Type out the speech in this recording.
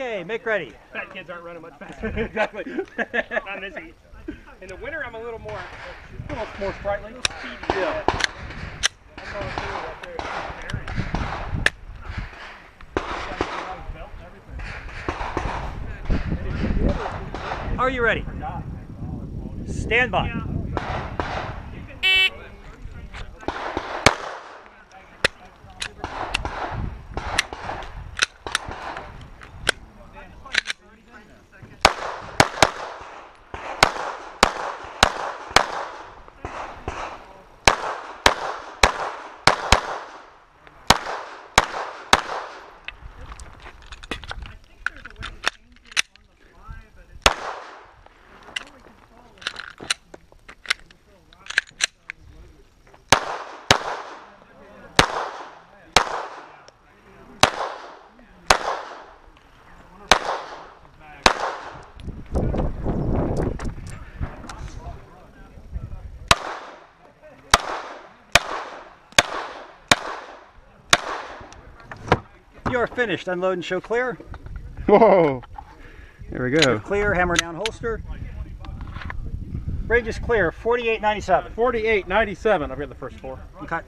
Okay, make ready. Fat kids aren't running much faster. exactly. In this heat. In the winter, I'm a little more, a little more sprightly. yeah. I'm going through right there. Are you ready? Stand by. You're finished. Unload and show clear. Whoa. There we go. Clear, hammer down holster. Range is clear, 48.97. 48.97. I've got the first four. Okay.